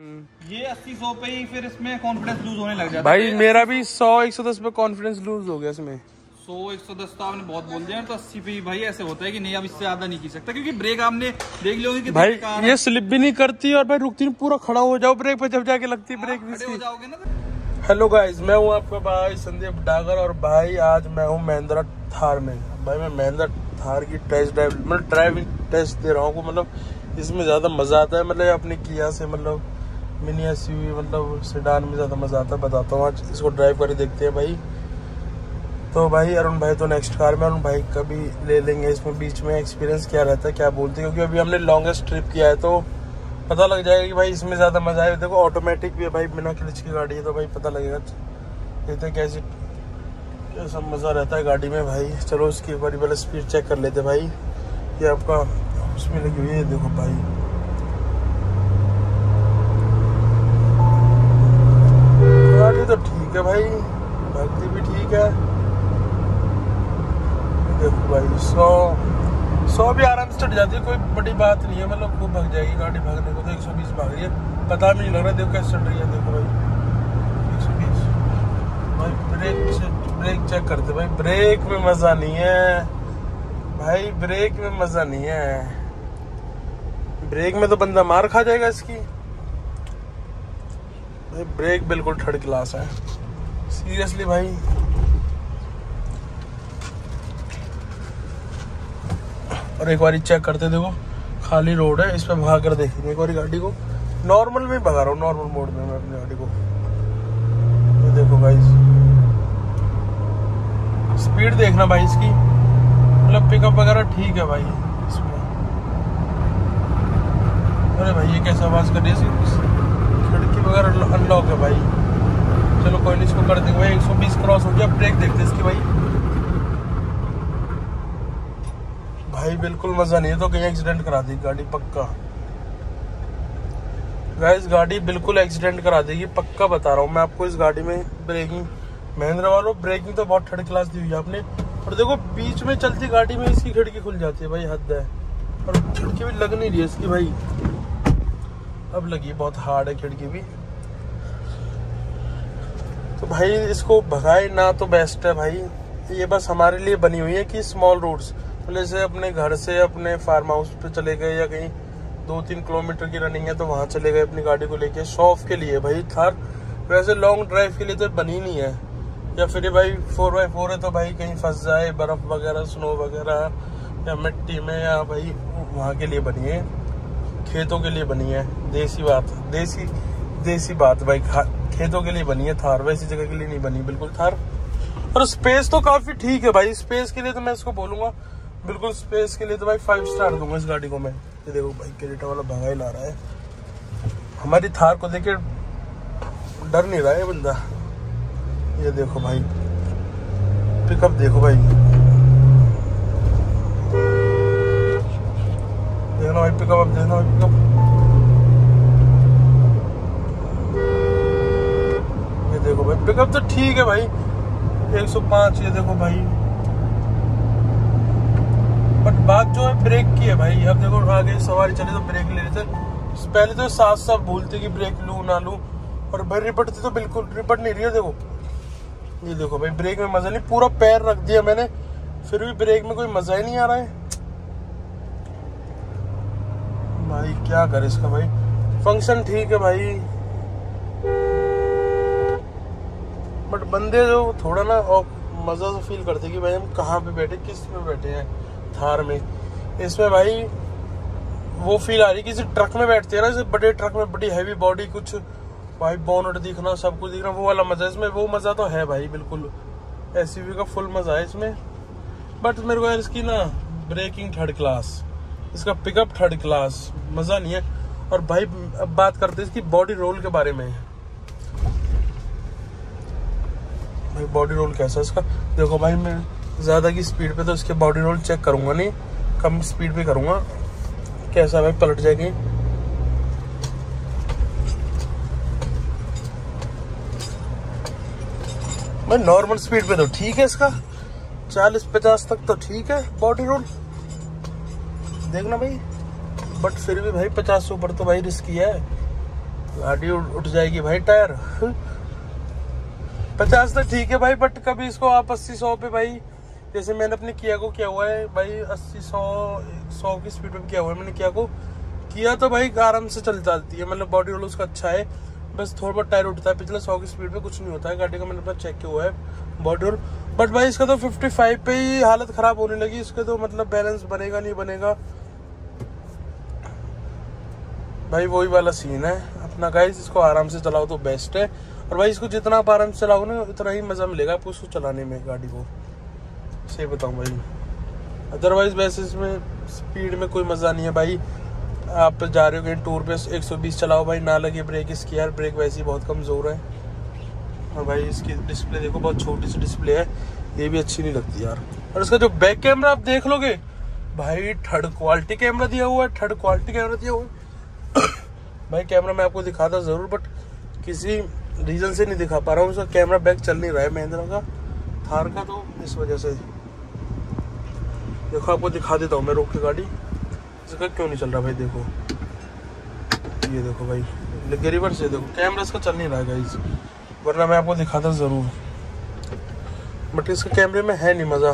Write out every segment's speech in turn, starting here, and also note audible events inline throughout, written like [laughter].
ये अस्सी सौ पे ही फिर इसमें कॉन्फिडेंस लूज होने लग जाता भाई मेरा भी सौ एक सौ दस पे कॉन्फिडेंस लूज हो गया इसमें। सौ एक सौ दस तो आपने बहुत बोल दिया तो अस्सी पे भाई ऐसे होता है कि नहीं अब इससे ज़्यादा नहीं की सकता क्योंकि ब्रेक आपने देख लियोगे कि भाई ये स्लिप भी नहीं करती और भाई रुकती नहीं पूरा खड़ा हो जाओ ब्रेक पे जब जाके लगती है ब्रेक भी हो जाओगे ना तो। हेलो गाइस मैं हूँ आपका भाई संदीप डागर और भाई आज मैं हूँ महिंद्रा थार में। भाई मैं महिंद्रा थार की टेस्ट ड्राइव मतलब ड्राइविंग टेस्ट दे रहा हूँ मतलब इसमें ज़्यादा मज़ा आता है मतलब अपनी किया से मतलब मिनी एस मतलब सेडान में ज़्यादा मज़ा आता है, बताता हूँ आज। इसको ड्राइव करके देखते हैं भाई। तो भाई, अरुण भाई तो नेक्स्ट कार में, अरुण भाई का भी ले लेंगे इसमें बीच में। एक्सपीरियंस क्या रहता है, क्या बोलते हैं? क्योंकि अभी हमने लॉन्गेस्ट ट्रिप किया है तो पता लग जाएगा कि भाई इसमें ज़्यादा मज़ा आएगा देखो ऑटोमेटिक भी है भाई, बिना क्लिच की गाड़ी है तो भाई पता लगेगा। देखते कैसे, कैसा मज़ा रहता है गाड़ी में भाई। चलो, इसकी एक बार पहले स्पीड चेक कर लेते भाई। ये आपका, उसमें लगी हुई है देखो भाई गाड़ी तो ठीक है भाई भगती भी ठीक है देखो भाई सौ सौ भी आराम से चढ़ जाती है, कोई बड़ी बात नहीं है मतलब खूब भाग जाएगी गाड़ी भागने को तो एक सौ बीस भाग रही है। पता भी नहीं लग रहा, देखो कैसे चढ़ रही है, देखो भाई। एक सौ बीस। भाई ब्रेक ब्रेक चेक करते, भाई ब्रेक में मज़ा नहीं है। भाई ब्रेक में मज़ा नहीं है। ब्रेक में तो बंदा मार खा जाएगा इसकी। भाई ब्रेक बिल्कुल थर्ड क्लास है। सीरियसली भाई और एक बार चेक करते देखो, खाली रोड है, इस पर भगा कर देखेंगे एक बार गाड़ी को नॉर्मल में भगा रहा हूँ नॉर्मल मोड में मैं अपनी गाड़ी को। ये देखो भाई स्पीड देखना भाई इसकी। मतलब पिकअप वगैरह ठीक है भाई इसमें। अरे भाई, ये कैसे आवाज़ कर रही है खिड़की वगैरह अनलॉक है भाई। चलो कोई नहीं, इसको कर देंगे भाई 120 क्रॉस हो गया ब्रेक देखते इसकी भाई। भाई, बिल्कुल मज़ा नहीं है। तो कहीं एक्सीडेंट करा दी गाड़ी, पक्का। गाइस गाड़ी बिल्कुल एक्सीडेंट करा देगी, पक्का बता रहा हूँ मैं आपको इस गाड़ी में ब्रेकिंग महिंद्रा वालों ब्रेकिंग तो बहुत थर्ड क्लास दी हुई है आपने। और देखो, बीच में चलती गाड़ी में इसकी खिड़की खुल जाती है भाई, हद है। और खिड़की भी लग नहीं रही है इसकी भाई। अब लगी बहुत हार्ड है खिड़की भी। तो भाई, इसको भगाए ना तो बेस्ट है भाई। ये बस हमारे लिए बनी हुई है कि स्मॉल रोड्स मतलब से, अपने घर से, अपने फार्म हाउस पे चले गए या कहीं दो तीन किलोमीटर की रनिंग है तो वहाँ चले गए अपनी गाड़ी को लेके शॉफ के लिए। भाई, थार, वैसे लॉन्ग ड्राइव के लिए तो बनी नहीं है। या फिर भाई फोर बाई फोर है तो भाई कहीं फंस जाए, बर्फ़ वगैरह स्नो वगैरह, या मिट्टी में, या भाई वहाँ के लिए बनी है। खेतों के लिए बनी है। देसी बात, देसी देसी बात भाई खेतों के लिए बनी है थार। वैसी जगह के लिए नहीं बनी, बिल्कुल थार। और स्पेस तो काफ़ी ठीक है भाई। स्पेस के लिए तो मैं इसको बोलूँगा बिल्कुल स्पेस के लिए तो भाई फाइव स्टार दूँगा इस गाड़ी को मैं। ये देखो भाई क्रेटा वाला भगा ही ला रहा है। हमारी थार को देखे डर नहीं रहा है बंदा? ये देखो भाई। पिकअप देखो भाई। देखना भाई पिकअप अब देखना भाई पिकअप ये देखो भाई पिकअप तो ठीक है भाई। 105 ये देखो भाई। बट बात जो है ब्रेक की है भाई। अब देखो आगे सवारी चले तो ब्रेक ले लेते। पहले तो साफ़ साफ़ भूलते कि ब्रेक लू, ना लू। और भाई रिपटती तो बिल्कुल रिपट नहीं रही है, देखो। ये देखो भाई ब्रेक में मज़ा नहीं। पूरा पैर रख दिया मैंने। फिर भी ब्रेक में कोई मज़ा ही नहीं आ रहा है। भाई, क्या करे इसका भाई? फ़ंक्शन ठीक है भाई। बट बंदे जो थोड़ा ना मज़ा से फील करते कि भाई, हम कहाँ पे बैठे, किस पे बैठे हैं। थार में। इसमें भाई, वो फील आ रही किसी ट्रक में बैठते हैं ना जैसे बड़े ट्रक में बड़ी हैवी बॉडी कुछ भाई बोनट दिखना, सब कुछ दिखना, वो वाला मज़ा इसमें वो मज़ा तो है भाई, बिल्कुल। एस का फुल मज़ा है इसमें। बट मेरे को यार इसकी ना ब्रेकिंग थर्ड क्लास इसका पिकअप थर्ड क्लास मज़ा नहीं है। और भाई, अब बात करते हैं इसकी बॉडी रोल के बारे में। भाई बॉडी रोल कैसा है इसका? देखो भाई, मैं ज़्यादा की स्पीड पे तो इसके बॉडी रोल चेक करूँगा नहीं, कम स्पीड पे करूँगा। कैसा भाई, पलट जाएगी। भाई नॉर्मल स्पीड पे तो ठीक है इसका। चालीस, पचास तक तो ठीक है बॉडी रोल देखना भाई। बट फिर भी भाई, पचास से ऊपर तो भाई रिस्की है गाड़ी उठ जाएगी भाई टायर पचास तक ठीक है भाई बट कभी इसको आप अस्सी सौ पे भाई जैसे मैंने अपने किया को किया हुआ है, भाई अस्सी, सौ सौ की स्पीड पे किया हुआ है मैंने किया को। किया तो भाई आराम से चल जाती है मतलब बॉडी रोल उसका अच्छा है। बस थोड़ा बहुत टायर उठता है, पिछले सौ की स्पीड पे कुछ नहीं होता है, गाड़ी का मैंने अपना चेक किया हुआ है बॉडी रोल बट भाई इसका तो 55 पे ही हालत खराब होने लगी, इसका तो मतलब बैलेंस बनेगा, नहीं बनेगा। भाई वही वाला सीन है। अपना गाइस इसको आराम से चलाओ तो बेस्ट है। और भाई इसको जितना आप आराम से चलाओ ना, उतना ही मज़ा मिलेगा आपको उसको चलाने में गाड़ी को। सही बताऊँ भाई। अदरवाइज़ वैसे इसमें स्पीड में कोई मज़ा नहीं है भाई। आप जा रहे हो कहीं टूर पे 120 चलाओ भाई, ना लगे ब्रेक इसकी यार। ब्रेक वैसे ही बहुत कमज़ोर है। और भाई इसकी डिस्प्ले देखो, बहुत छोटी सी डिस्प्ले है। ये भी अच्छी नहीं लगती यार। और इसका जो बैक कैमरा आप देख लोगे, भाई थर्ड क्वालिटी कैमरा दिया हुआ है थर्ड क्वालिटी कैमरा दिया हुआ है। [coughs] भाई कैमरा मैं आपको दिखाता ज़रूर बट किसी रीज़न से नहीं दिखा पा रहा हूँ। उसका कैमरा बैक चल नहीं रहा है महिंद्रा का। थार का तो इस वजह से। देखो, आपको दिखा देता हूँ मैं रोक के गाड़ी। इसका क्यों नहीं चल रहा भाई? देखो। ये देखो भाई गरीबर से देखो, कैमरा इसका चल नहीं रहा है गाइस वरना मैं आपको दिखाता ज़रूर। बट इसके कैमरे में है नहीं मज़ा।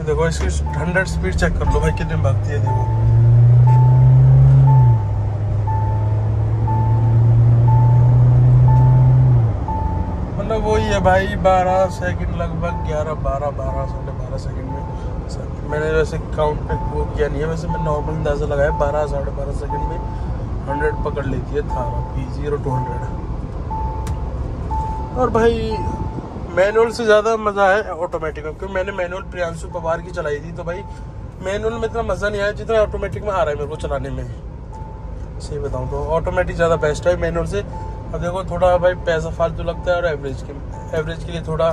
देखो, इसकी हंड्रेड स्पीड चेक कर लो भाई, कितनी भागती है, देखो। मतलब वही है भाई, बारह सेकंड लगभग ग्यारह, बारह बारह, साढ़े बारह सेकंड में। मैंने वैसे काउंट पे वो किया नहीं है, वैसे मैं नॉर्मल अंदाज़ा लगाया, बारह, साढ़े बारह सेकंड में हंड्रेड पकड़ लेती है थारा पी ज़ीरो टू हंड्रेड और भाई मैनुअल से ज़्यादा मज़ा है ऑटोमेटिक में क्योंकि मैंने मैनुअल प्रियांशु पवार की चलाई थी तो भाई मैनुअल में इतना मज़ा नहीं आया जितना ऑटोमेटिक में आ रहा है मेरे को चलाने में। सही बताऊँ तो ऑटोमेटिक ज़्यादा बेस्ट है मैनुअल से। अब देखो, थोड़ा भाई पैसा फालतू लगता है और एवरेज के एवरेज के लिए थोड़ा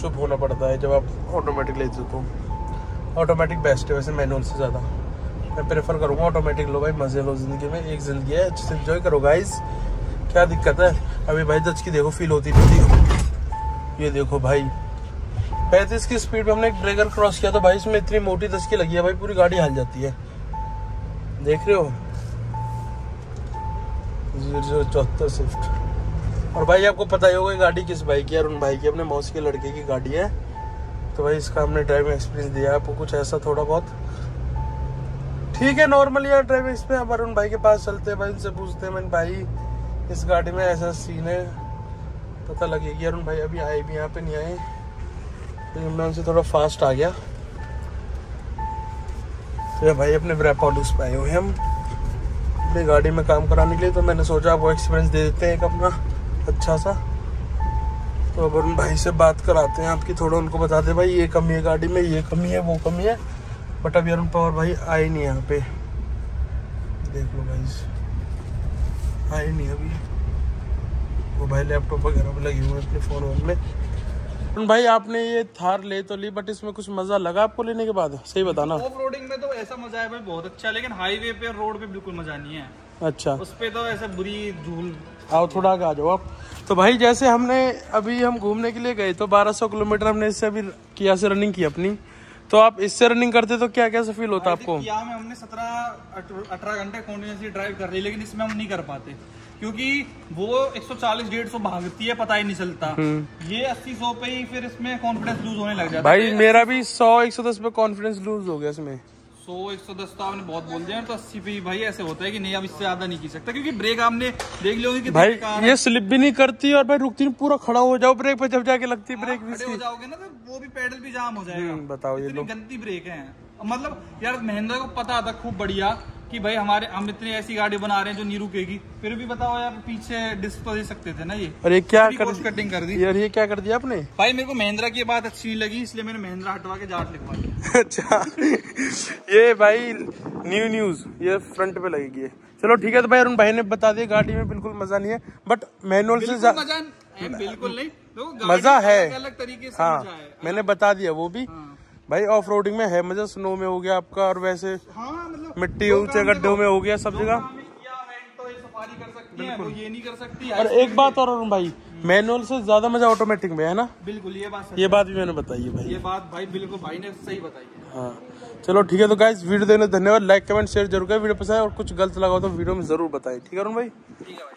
चुप होना पड़ता है जब आप ऑटोमेटिक लेते हो तो। ऑटोमेटिक बेस्ट है वैसे मैनुअल से ज़्यादा। मैं प्रेफर करूँगा ऑटोमेटिक लो भाई, मज़े लो ज़िंदगी में, एक ज़िंदगी है, अच्छे से इन्जॉय करो गाइस क्या दिक्कत है? अभी भाई दस की देखो फील होती नहीं ये देखो भाई। पैंतीस की स्पीड में हमने एक ब्रेकर क्रॉस किया तो भाई इसमें इतनी मोटी दस की लगी है, भाई पूरी गाड़ी हाल जाती है। देख रहे हो? ज़ीरो चौहत्तर स्विफ्ट और भाई, आपको पता ही होगा, गाड़ी किस भाई की है अरुण भाई की, अपने मौसी के लड़के की गाड़ी है। तो भाई, इसका हमने ड्राइविंग एक्सपीरियंस दिया आपको कुछ ऐसा थोड़ा बहुत? ठीक है नॉर्मल यार ड्राइविंग इसमें। अब अरुण भाई के पास चलते हैं, भाई, उनसे पूछते हैं, मैंने भाई, इस गाड़ी में ऐसा सीन है। पता लगेगी अरुण भाई अभी आए भी यहाँ पे नहीं आए। तो मैं उनसे थोड़ा फास्ट आ गया। तो भाई, अपने व्रैपॉलिक्स पे आए हुए हम। अपनी गाड़ी में काम कराने के लिए तो मैंने सोचा वो एक्सपीरियंस दे देते हैं एक अपना अच्छा सा। तो अब उन भाई से बात कराते हैं, आपकी थोड़ा उनको बता दे भाई, ये कमी है गाड़ी में, ये कमी है वो कमी है बट अभी अरुण पवार भाई आए नहीं यहाँ पे। देख लो भाई आए नहीं अभी। वो भाई लैपटॉप वगैरह में लगे हुए हैं अपने फ़ोन वोन में। भाई आपने ये थार ले तो ली बट इसमें कुछ मज़ा लगा आपको लेने के बाद? सही बताना। ऑफ़ रोडिंग में तो ऐसा मज़ा है भाई बहुत अच्छा लेकिन हाईवे पे रोड पे बिल्कुल मज़ा नहीं है। अच्छा। उस पे तो ऐसे बुरी धूल। आओ थोड़ा आगे आ जाओ आप। तो भाई जैसे हमने अभी हम घूमने के लिए गए तो 1200 किलोमीटर हमने इससे अभी किया से रनिंग की अपनी। तो आप इससे रनिंग करते तो क्या कैसा फील होता आपको? किया में हमने सत्रह अठारह घंटे कॉन्टिन्यूसली ड्राइव कर ली लेकिन इसमें हम नहीं कर पाते। क्योंकि वो 140 150 भागती है पता ही नहीं चलता। हम्म। ये 80 100 पे ही फिर इसमें कॉन्फिडेंस लूज होने लग जाता भाई है मेरा भी 100 110 पे कॉन्फिडेंस लूज हो गया इसमें। सौ एक सौ दस तो आपने बहुत बोल दिया तो अस्सी पे भाई ऐसे होता है कि नहीं अब इससे ज़्यादा नहीं की सकता क्योंकि ब्रेक आपने देख ली होगी कि भाई ये स्लिप भी नहीं करती और भाई रुकती नहीं पूरा खड़ा हो जाओ ब्रेक पे जब जाके लगती है ब्रेक भी हो जाओगे ना तो वो भी पैडल भी जाम हो जाएगा। हम्म, बताओ ये गंदी ब्रेक है। मतलब यार महिंद्रा को पता था खूब बढ़िया। कि भाई हमारे हम इतनी ऐसी गाड़ी बना रहे हैं जो नहीं रुकेगी फिर भी बताओ यार पीछे डिस्क तो दे सकते थे ना ये? और ये क्या कर कटिंग कर दी। यार ये क्या कर दिया आपने? भाई मेरे को महिंद्रा की बात अच्छी नहीं लगी इसलिए मैंने महिंद्रा हटवा के जाट लिखवा अच्छा। ये भाई न्यू न्यूज़ ये फ्रंट पे लगेगी चलो ठीक है तो भाई अरुण भाई ने बता दिया गाड़ी में बिल्कुल मज़ा नहीं है बट मैनुअल से मज़ा बिल्कुल नहीं। मज़ा है। अलग तरीके से हाँ। मैंने बता दिया वो भी। हाँ। भाई ऑफ़ रोडिंग में है मज़ा स्नो में हो गया आपका और वैसे हाँ मतलब मिट्टी ऊँचे गड्ढों में हो गया सब जगह? तो ये कर सकती है वो ये नहीं कर सकती और एक बात और भाई मैनुअल से ज़्यादा मज़ा ऑटोमेटिक में है ना? बिल्कुल ये बात ये बात भी मैंने बताई है भाई। ये बात भाई बिल्कुल भाई ने सही बताई है। हाँ। चलो ठीक है तो गाइस वीडियो देने धन्यवाद। लाइक कमेंट शेयर ज़रूर करें। वीडियो पसंद है और कुछ गलत लगा हो तो वीडियो में ज़रूर बताएँ। ठीक है अरुण भाई? ठीक है भाई।